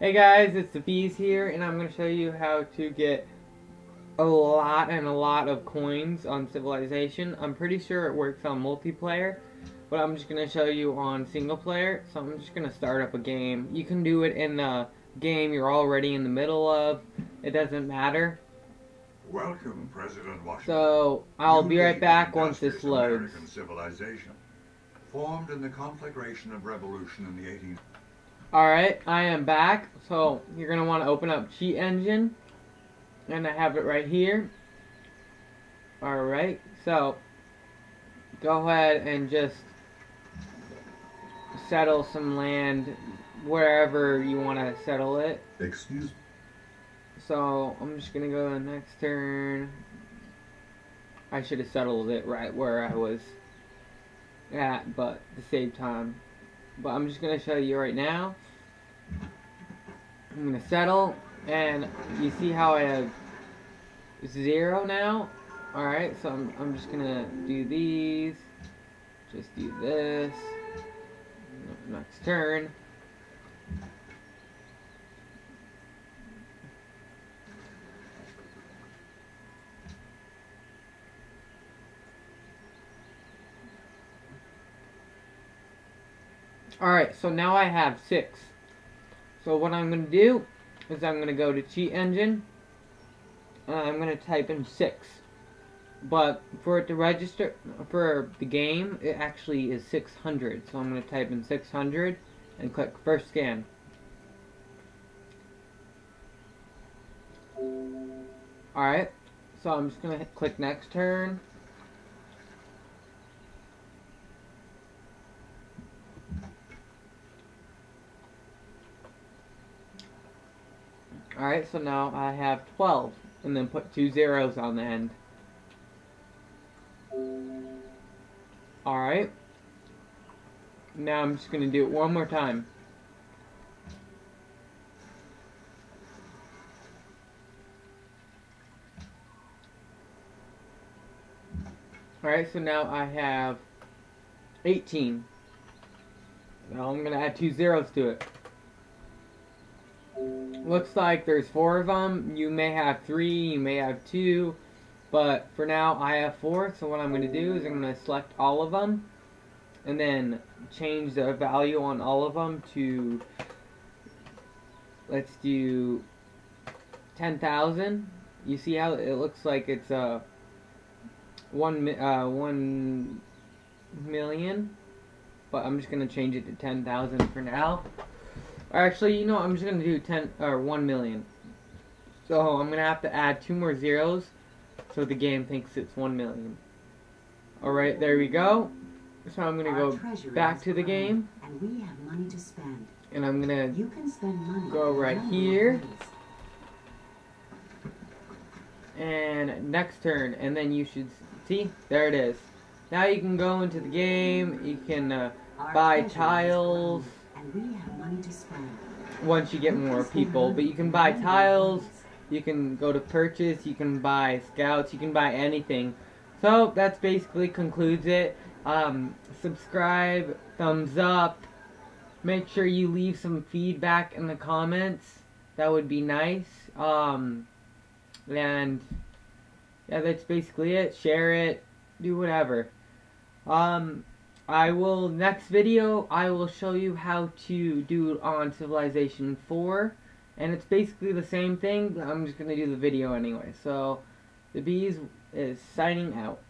Hey guys, it's the Bees here, and I'm going to show you how to get a lot and a lot of coins on Civilization. I'm pretty sure it works on multiplayer, but I'm just going to show you on single player. So I'm just going to start up a game. You can do it in the game you're already in the middle of. It doesn't matter. Welcome, President Washington. So I'll You be right back once this loads. American civilization, formed in the conflagration of revolution in the 18th. Alright, I am back. So you're going to want to open up Cheat Engine. And I have it right here. Alright, so go ahead and just settle some land wherever you want to settle it. Excuse me. So I'm just going to go to the next turn. I should have settled it right where I was at, but at the same time. But I'm just going to show you right now. I'm going to settle, and you see how I have zero now? Alright, so I'm, I'm just going to do these. Just do this. Next turn. Alright, so now I have six. So what I'm going to do is I'm going to go to Cheat Engine. And I'm going to type in six. But for it to register, for the game, it actually is 600. So I'm going to type in 600 and click First Scan. Alright, so I'm just going to click Next Turn. Alright, so now I have 12. And then put two zeros on the end. Alright. Now I'm just going to do it one more time. Alright, so now I have 18. Now I'm going to add two zeros to it. Looks like there's four of them. You may have three, you may have two, but for now I have four. So what I'm going to do is I'm going to select all of them, and then change the value on all of them to let's do 10,000. You see how it looks like it's a uh, one uh, one million, but I'm just going to change it to 10,000 for now. Actually, you know, I'm just gonna do ten or one million. So I'm gonna have to add two more zeros, so the game thinks it's one million. All right, there we go. So I'm gonna Our go back to the game, And we have money to spend. and I'm gonna You can spend money. Go right in a number of here. and next turn, and then you should see there it is. Now you can go into the game. You can uh, buy tiles grown, And we have money to spend. once you get more people, but you can buy a number of tiles. You can go to purchase, you can buy scouts, you can buy anything. So that's basically concludes it. Um, subscribe, thumbs up. Make sure you leave some feedback in the comments. That would be nice. Um, and yeah, that's basically it. Share it, do whatever. Um, I will next video. I will show you how to do it on Civilization 4. And it's basically the same thing, I'm just going to do the video anyway. So, the bees is signing out.